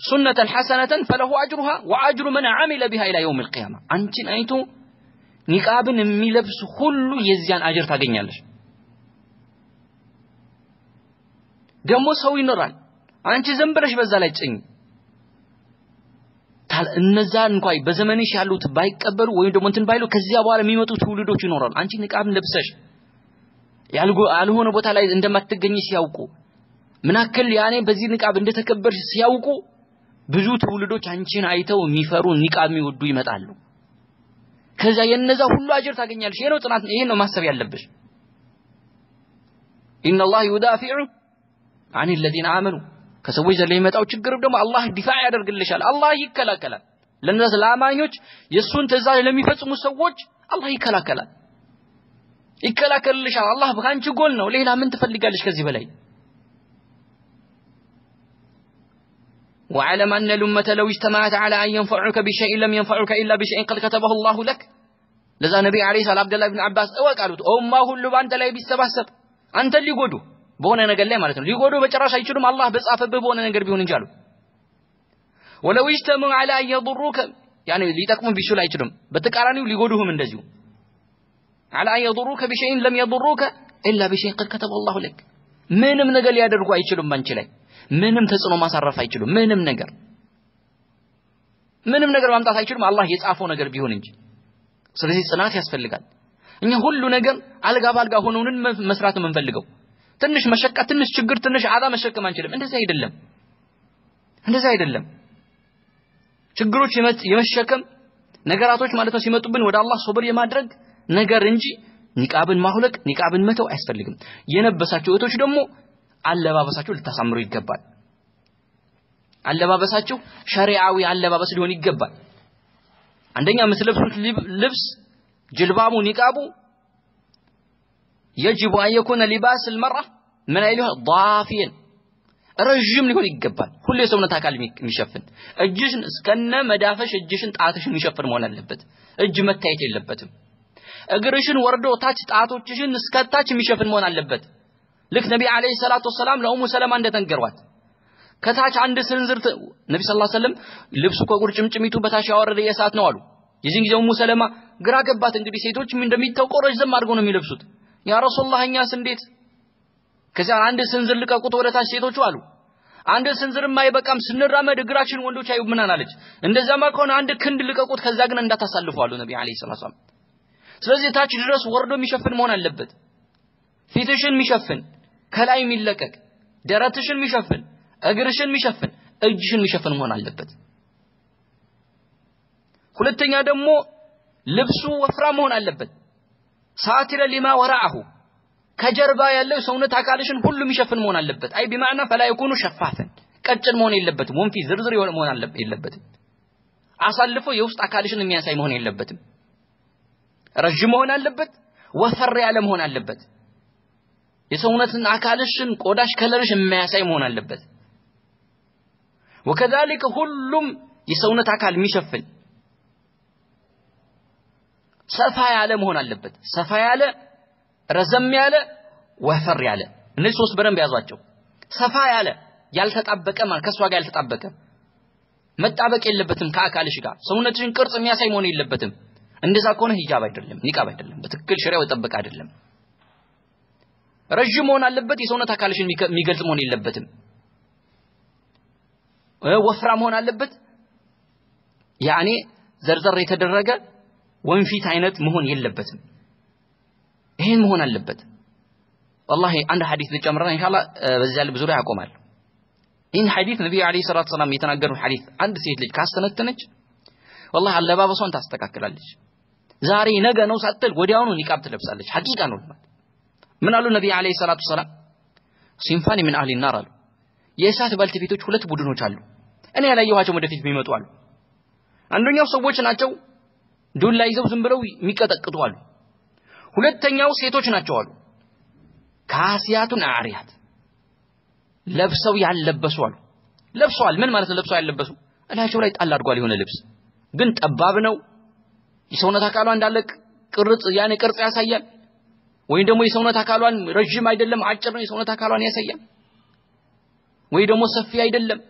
ሱነተን ሐሰነተን ፈለሁ አጅሩሃ ወአጅሩ መን ዓሚለ ቢሃ ኢላ የውም ልቅያማ። አንቺን አይቶ ኒቃብን የሚለብስ ሁሉ የዚያን አጅር ታገኛለሽ። ደግሞ ሰው ይኖራል። አንቺ ዝም ብለሽ በዛ ላይ ጭኝ። እነዛ እንኳን በዘመንሽ ያሉት ባይቀበሉ ወይም ደግሞ እንትን ባይሉ ከዚያ በኋላ የሚመጡ ትውልዶች ይኖራሉ። አንቺ ኒቃብን ለብሰሽ ያልሆነ ቦታ ላይ እንደማትገኝ ሲያውቁ ምናክል ያኔ በዚህ ኒቃብ እንደተከበርሽ ሲያውቁ ብዙ ትውልዶች አንቺን አይተው የሚፈሩ ኒቃብ የሚወዱ ይመጣሉ። ከዛ የነዛ ሁሉ አጅር ታገኛለሽ። ይሄ ነው ጥናት፣ ይሄ ነው ማሰብ ያለብሽ። ኢነላህ ዩዳፊዑ አን ለዚነ አመኑ ከሰዎች ዘንድ የሚመጣው ችግር ደግሞ አላህ ዲፋዕ ያደርግልሻል። አላህ ይከላከላል። ለነዛ ለአማኞች የእሱን ትእዛዝ ለሚፈጽሙ ሰዎች አላህ ይከላከላል፣ ይከላከልልሻል። አላህ ከአንቺ ጎል ነው። ሌላ ምን ትፈልጋለሽ ከዚህ በላይ? واعلم أن الأمة لو اجتمعت على أن ينفعوك بشيء لم ينفعوك إلا بشيء قد كتبه الله لك ለዛ ነቢ ዓለይሂ ሰላም አብደላህ ብን አባስ እወቅ አሉት። ኡማ ሁሉ በአንተ ላይ ቢሰባሰብ አንተን ሊጎዱ በሆነ ነገር ላይ ማለት ነው ሊጎዱ በጭራሽ አይችሉም፣ አላህ በጻፈብህ በሆነ ነገር ቢሆን እንጂ አሉት። ወለው እጅተሙ ዐላ አን የዱሩከ ያኔ ሊጠቅሙ ቢችሉ አይችሉም፣ በተቃራኒው ሊጎዱህም እንደዚሁ ዐላ አን የዱሩከ ቢሸይን ለም የዱሩከ ኢላ ቢሸይን ቀድ ከተበ አላሁ ለክ ምንም ነገር ሊያደርጉ አይችሉም ባንቺ ላይ ምንም ተጽዕኖ ማሳረፍ አይችሉም። ምንም ነገር ምንም ነገር ማምጣት አይችሉም አላህ የጻፈው ነገር ቢሆን እንጂ። ስለዚህ ጽናት ያስፈልጋል። እኛ ሁሉ ነገር አልጋ ባልጋ ሆነውን መስራት የምንፈልገው ትንሽ መሸቃ፣ ትንሽ ችግር፣ ትንሽ አዛ መሸከም አንችልም። እንደዚህ አይደለም፣ እንደዚህ አይደለም። ችግሮች የመሸከም ነገራቶች ማለት ነው ሲመጡብን ወደ አላህ ሶብር የማድረግ ነገር እንጂ ኒቃብን ማሁለቅ ኒቃብን መተው አያስፈልግም። የነበሳቸው እህቶች ደግሞ አለባበሳችሁ ልታሳምሩ ይገባል። አለባበሳችሁ ሸሪዓዊ አለባበስ ሊሆን ይገባል። አንደኛ የምትለብሱት ልብስ ጅልባቡ፣ ኒቃቡ የጅቡ አን ሊባስ ልመራ ምን አይልህ ዳፊየን ረዥም ሊሆን ይገባል። ሁሉ የሰውነት አካል የሚሸፍን እጅሽን እስከነ መዳፈሽ እጅሽን ጣትሽን የሚሸፍን መሆን አለበት። እጅ መታየት የለበትም። እግርሽን ወርዶ ታች ጣቶችሽን እስከታች የሚሸፍን መሆን አለበት። ልክ ነቢ አለይሂ ሰላቱ ወሰላም ለኡሙ ሰለማ እንደተንገሯት ከታች አንድ ስንዝር ነቢ ሰለላሁ ዐለይሂ ልብሱ ከቁርጭምጭሚቱ በታች ያወረደ የእሳት ነው አሉ። የዚህን ጊዜ ኡሙ ሰለማ ግራ ገባት። እንግዲህ ሴቶች እንደሚታወቀው ረዥም አድርገው ነው የሚለብሱት። ያ ረሱላህ እኛስ እንዴት ከዚያ አንድ ስንዝር ልቀቁት ወደ ታች ሴቶቹ አሉ። አንድ ስንዝርማ አይበቃም ስንራመድ እግራችን ወንዶች አዩ ምናን አለች። እንደዛማ ከሆነ አንድ ክንድ ልቀቁት፣ ከዛ ግን እንዳታሳልፉ አሉ ነቢ አለይሂ ሰላቱ ወሰላም። ስለዚህ ታች ድረስ ወርዶ የሚሸፍን መሆን አለበት። ፊትሽን የሚሸፍን ከላይ የሚለቀቅ ደረትሽን የሚሸፍን እግርሽን የሚሸፍን እጅሽን የሚሸፍን መሆን አለበት። ሁለተኛ ደግሞ ልብሱ ወፍራም መሆን አለበት። ሳቲረ ሊማ ወራአሁ ከጀርባ ያለው ሰውነት አካልሽን ሁሉ የሚሸፍን መሆን አለበት። አይ ቢማዕና ፈላ የኩኑ ሸፋፈን ቀጭን መሆን የለበትም። ወንፊ ዝርዝር መሆን የለበትም። አሳልፎ የውስጥ አካልሽን የሚያሳይ መሆን የለበትም። ረዥም መሆን አለበት። ወፈር ያለ መሆን አለበት። የሰውነትን አካልሽን ቆዳሽ ከለርሽ የሚያሳይ መሆን አለበት። ወከዛሊክ ሁሉም የሰውነት አካል የሚሸፍን ሰፋ ያለ መሆን አለበት። ሰፋ ያለ፣ ረዘም ያለ፣ ወፈር ያለ እነዚህ ሶስት በደንብ ያዟቸው። ሰፋ ያለ ያልተጣበቀ ማለት ከሷ ጋር ያልተጣበቀ መጣበቅ የለበትም ከአካልሽ ጋር ሰውነትሽን ቅርጽ የሚያሳይ መሆን የለበትም። እንደዛ ከሆነ ሂጃብ አይደለም፣ ኒቃብ አይደለም፣ በትክክል ሸሪያው የጠበቀ አይደለም። ረዥም መሆን አለበት። የሰውነት አካልሽን የሚገልጽ መሆን የለበትም። ወፍራም መሆን አለበት። ያኔ ዘርዘር የተደረገ ወንፊት አይነት መሆን የለበትም። ይሄን መሆን አለበት። ወላሂ አንድ ሐዲስ ልጨምርና ኢንሻአላህ በዚያ ልብ ዙሪያ ያቆማል። ይህን ሐዲስ ነቢዩ ዓለይሂ ሰላቱ ሰላም የተናገሩት ሐዲስ አንድ ሴት ልጅ ካስተነተነች ወላሂ አለባበሷን ታስተካክላለች። ዛሬ ነገ ነው ሳትል ወዲያውኑ ኒቃብ ትለብሳለች። ሐቂቃ ነው። ምን አሉ ነቢዩ ዓለይሂ ሰላቱ ሰላም? ሲንፋኒ ምን አህሊ ናር አሉ። የእሳት ባልተቤቶች ሁለት ቡድኖች አሉ። እኔ ያላየኋቸው ወደፊት የሚመጡ አሉ። አንደኛው ሰዎች ናቸው፣ ዱላ ይዘው ዝም ብለው የሚቀጠቅጡ አሉ። ሁለተኛው ሴቶች ናቸው አሉ። ካሲያቱን አሪያት ለብሰው ያለበሱ አሉ። ለብሰዋል። ምን ማለት ነው? ለብሰው ያለበሱ እላቸው ላይ ጣል አድርጓል የሆነ ልብስ ግን ጠባብ ነው። የሰውነት አካሏ እንዳለ ቅርጽ ያኔ ቅርጽ ያሳያል። ወይም ደግሞ የሰውነት አካሏን ረዥም አይደለም አጭር ነው፣ የሰውነት አካሏን ያሳያል። ወይ ደግሞ ሰፊ አይደለም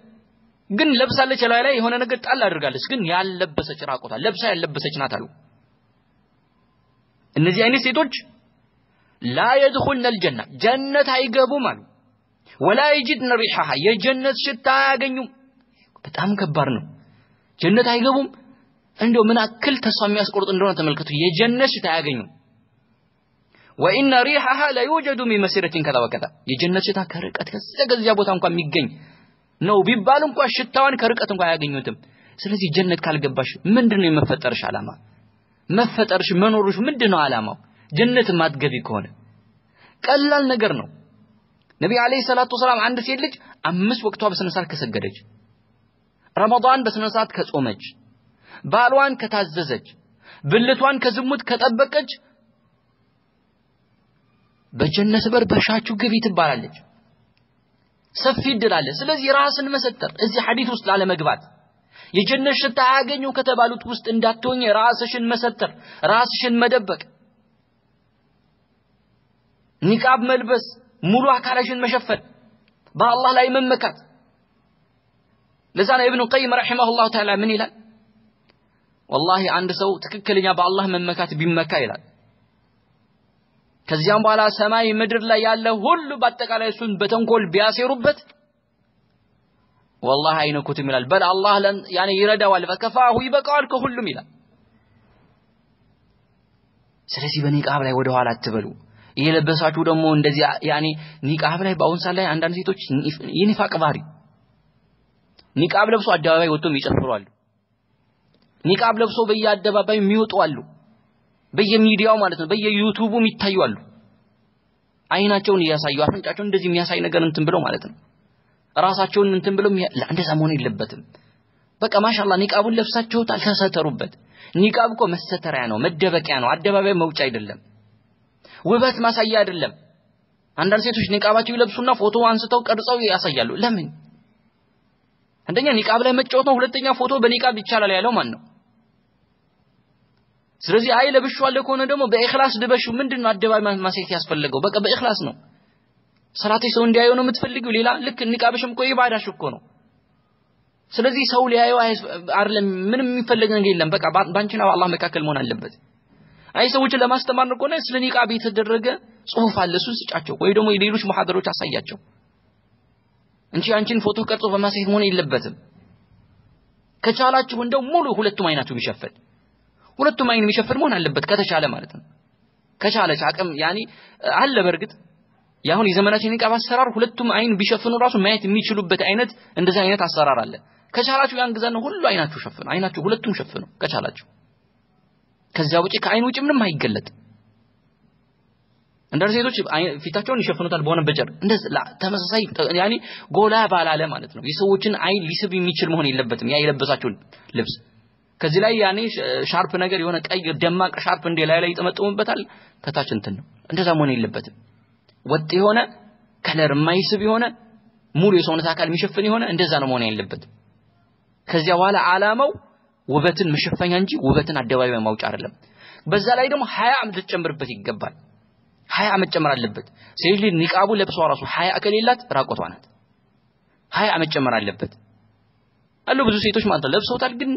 ግን ለብሳለች፣ ላይ ላይ የሆነ ነገር ጣል አድርጋለች፣ ግን ያለበሰች ራቆታል ለብሳ ያለበሰች ናት አሉ። እነዚህ አይነት ሴቶች ላ የድኹልነ አልጀና ጀነት አይገቡም አሉ። ወላ የጅድነ ሪሐሃ የጀነት ሽታ አያገኙም። በጣም ከባድ ነው። ጀነት አይገቡም። እንደው ምን አክል ተስፋ የሚያስቆርጥ እንደሆነ ተመልከቱ። የጀነት ሽታ አያገኙም። ወኢነ ሪሐሃ ለዩጀዱ ሚን መሲረቲን ከዛ ወከዛ የጀነት ሽታ ከርቀት ከዚያ ከዚያ ቦታ እንኳን የሚገኝ ነው ቢባል እንኳን ሽታዋን ከርቀት እንኳን አያገኙትም። ስለዚህ ጀነት ካልገባሽ ምንድን ነው የመፈጠርሽ ዓላማ? መፈጠርሽ መኖርሽ ምንድን ነው ዓላማው? ጀነት ማትገቢ ከሆነ ቀላል ነገር ነው። ነቢዩ ዓለይሂ ሰላቱ ወሰላም አንድ ሴት ልጅ አምስት ወቅቷ በስነ ስርዓት ከሰገደች፣ ረመዳን በስነ ስርዓት ከጾመች፣ ባሏን ከታዘዘች፣ ብልቷን ከዝሙት ከጠበቀች በጀነት በር በሻችሁ ግቢ ትባላለች። ሰፊ እድል አለ። ስለዚህ ራስን መሰተር እዚህ ሐዲስ ውስጥ ላለመግባት የጀነት ሽታ አያገኙ ከተባሉት ውስጥ እንዳትሆኝ ራስሽን መሰተር፣ ራስሽን መደበቅ፣ ኒቃብ መልበስ፣ ሙሉ አካላሽን መሸፈን፣ በአላህ ላይ መመካት። ለዛ ነው ኢብኑ ቀይም ረሒመሁላሁ ተዓላ ምን ይላል? ወላሂ አንድ ሰው ትክክለኛ በአላህ መመካት ቢመካ ይላል ከዚያም በኋላ ሰማይ ምድር ላይ ያለ ሁሉ በአጠቃላይ እሱን በተንኮል ቢያሴሩበት ወላሂ አይነኩትም ይላል። በል አላህ ያኔ ይረዳዋል፣ ፈከፋሁ ይበቃዋል ከሁሉም ይላል። ስለዚህ በኒቃብ ላይ ወደ ኋላ አትበሉ። የለበሳችሁ ደግሞ እንደዚህ ያኔ ኒቃብ ላይ በአሁን ሰዓት ላይ አንዳንድ ሴቶች የኒፋቅ ባህሪ ኒቃብ ለብሶ አደባባይ ወጥቶ የሚጨፍሩ አሉ። ኒቃብ ለብሶ በየአደባባዩ የሚወጡ አሉ። በየሚዲያው ማለት ነው በየዩቱቡ የሚታዩ አይናቸውን እያሳዩ አፍንጫቸውን እንደዚህ የሚያሳይ ነገር እንትን ብለው ማለት ነው። ራሳቸውን እንትን ብለው እንደዛ መሆን የለበትም። በቃ ማሻአላህ ኒቃቡን ለብሳችሁታል፣ ተሰተሩበት። ኒቃብ እኮ መሰተሪያ ነው፣ መደበቂያ ነው፣ አደባባይ መውጫ አይደለም፣ ውበት ማሳያ አይደለም። አንዳንድ ሴቶች ኒቃባቸው ይለብሱና ፎቶ አንስተው ቀርጸው ያሳያሉ። ለምን? አንደኛ ኒቃብ ላይ መጫወት ነው። ሁለተኛ ፎቶ በኒቃብ ይቻላል ያለው ማን ነው? ስለዚህ አይ ለብሼዋለሁ ከሆነ ደግሞ በኢኽላስ ልበሽው። ምንድን ነው አደባባይ ማሳየት ያስፈለገው? በቃ በኢኽላስ ነው። ሰላትሽ ሰው እንዲያየው ነው የምትፈልጊው። ሌላ ልክ ኒቃብሽም እኮ ኢባዳሽ እኮ ነው። ስለዚህ ሰው ሊያየው አይደለም፣ ምንም የሚፈለግ ነገር የለም። በቃ ባንቺና በአላህ መካከል መሆን አለበት። አይ ሰዎችን ለማስተማር ነው ከሆነ ስለ ኒቃብ የተደረገ ጽሁፍ አለ፣ እሱን ስጫቸው፣ ወይ ደግሞ የሌሎች መሐደሮች አሳያቸው እንጂ አንቺን ፎቶ ቀርጾ በማሳየት መሆን የለበትም። ከቻላችሁ እንደው ሙሉ ሁለቱም አይናችሁ የሚሸፈን ሁለቱም አይን የሚሸፍን መሆን አለበት ከተቻለ ማለት ነው። ከቻለች አቅም ያኒ አለ በእርግጥ የአሁን የዘመናችን ኒቃብ አሰራር ሁለቱም አይን ቢሸፍኑ ራሱ ማየት የሚችሉበት አይነት እንደዚህ አይነት አሰራር አለ። ከቻላችሁ ያን ጊዜ ነው ሁሉ አይናችሁ ሸፍኑ፣ አይናችሁ ሁለቱም ሸፍኑ ከቻላችሁ። ከዚያ ውጪ ከአይን ውጪ ምንም አይገለጥ። አንዳንድ ሴቶች ፊታቸውን ይሸፍኑታል በሆነ በጨርቅ እንደዚህ ተመሳሳይ ያኒ ጎላ ባላለ ማለት ነው። የሰዎችን አይን ሊስብ የሚችል መሆን የለበትም ያ የለበሳችሁን ልብስ ከዚህ ላይ ያኔ scarf ነገር የሆነ ቀይ ደማቅ scarf እንደ ላይ ላይ ይጠመጥሙበታል። ከታች እንትን ነው። እንደዛ መሆን የለበትም። ወጥ የሆነ color የማይስብ የሆነ ሙሉ የሰውነት አካል የሚሸፍን የሆነ እንደዛ ነው መሆን ያለበት። ከዚያ በኋላ ዓላማው ውበትን መሸፈኛ እንጂ ውበትን አደባባይ ማውጫ አይደለም። በዛ ላይ ደግሞ ሀያእ ልትጨምርበት ይገባል። ሀያ መጨመር አለበት። ሴት ልጅ ኒቃቡ ለብሷ ራሱ ሀያ ከሌላት ራቆቷ ናት። ሀያ መጨመር አለበት አሉ ብዙ ሴቶች ማለት ነው ለብሰውታል ግን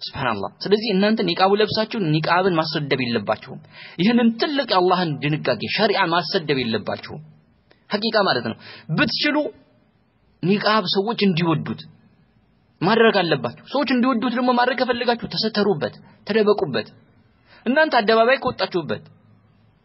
ሱብሃንአላህ። ስለዚህ እናንተ ኒቃቡ ለብሳችሁ ኒቃብን ማሰደብ የለባችሁም። ይህንን ትልቅ የአላህን ድንጋጌ ሸሪዓ ማሰደብ የለባችሁም። ሐቂቃ ማለት ነው። ብትችሉ ኒቃብ ሰዎች እንዲወዱት ማድረግ አለባችሁ። ሰዎች እንዲወዱት ደግሞ ማድረግ ከፈለጋችሁ ተሰተሩበት፣ ተደበቁበት። እናንተ አደባባይ ከወጣችሁበት፣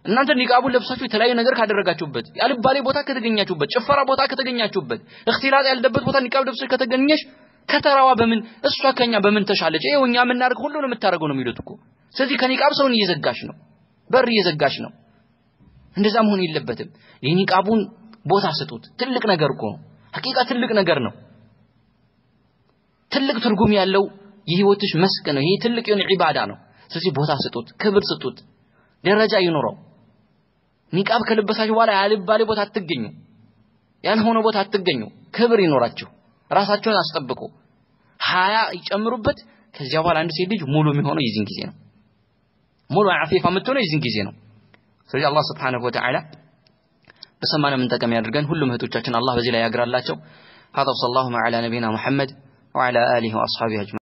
እናንተ ኒቃቡን ለብሳችሁ የተለያዩ ነገር ካደረጋችሁበት፣ ያልባሌ ቦታ ከተገኛችሁበት፣ ጭፈራ ቦታ ከተገኛችሁበት፣ እክትላጥ ያለበት ቦታ ኒቃብ ለብሰሽ ከተገኘሽ ከተራዋ በምን እሷ ከኛ በምን ተሻለች? ይሄው እኛ የምናደርግ ሁሉ ነው የምታደርገው ነው የሚሉት እኮ። ስለዚህ ከኒቃብ ሰውን እየዘጋሽ ነው፣ በር እየዘጋሽ ነው። እንደዛ መሆን የለበትም። የኒቃቡን ቦታ ስጡት። ትልቅ ነገር እኮ ነው። ሐቂቃ ትልቅ ነገር ነው። ትልቅ ትርጉም ያለው የህይወትሽ መስክ ነው። ይሄ ትልቅ የሆነ ዒባዳ ነው። ስለዚህ ቦታ ስጡት፣ ክብር ስጡት፣ ደረጃ ይኑረው። ኒቃብ ከለበሳችሁ በኋላ ያልባሌ ቦታ አትገኙ፣ ያልሆነ ቦታ አትገኙ። ክብር ይኖራችሁ። ራሳቸውን አስጠብቁ። ሀያ ይጨምሩበት። ከዚያ በኋላ አንድ ሴት ልጅ ሙሉ የሚሆነው የዚህን ጊዜ ነው። ሙሉ አፊፋ የምትሆነው የዚህን ጊዜ ነው። ስለዚህ አላህ ስብሓነሁ ወተዓላ በሰማነው የምንጠቀም ያድርገን። ሁሉም እህቶቻችን አላህ በዚህ ላይ ያግራላቸው። هذا وصلى الله على نبينا محمد وعلى آله وأصحابه أجمعين